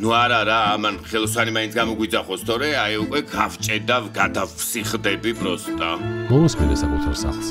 ნუ არა რა, ამან ხელოსანი მაინც გამოგვიძახოს, თორე აი უკვე გავჭედავ, გადავსიხდები პროსტა. მოусმინე საკუთარ სახლს.